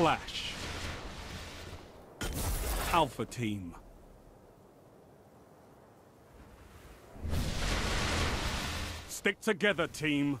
clash. Alpha Team. Stick together, team.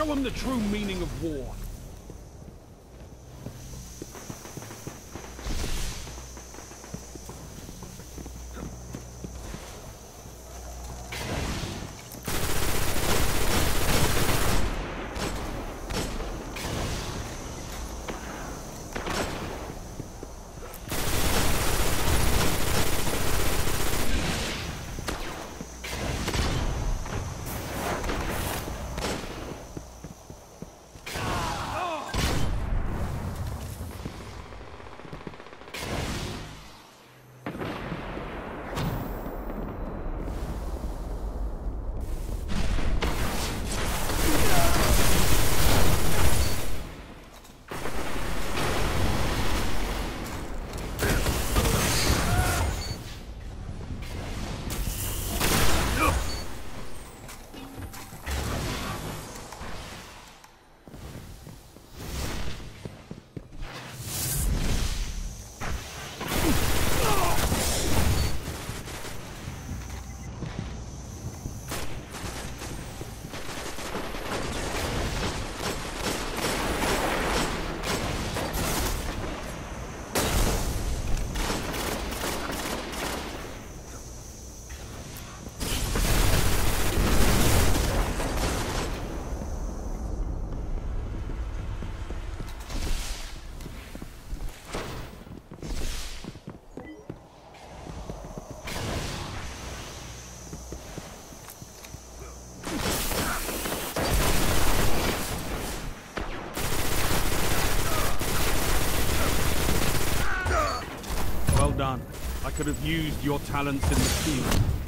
Show them the true meaning of war. I could have used your talents in the field.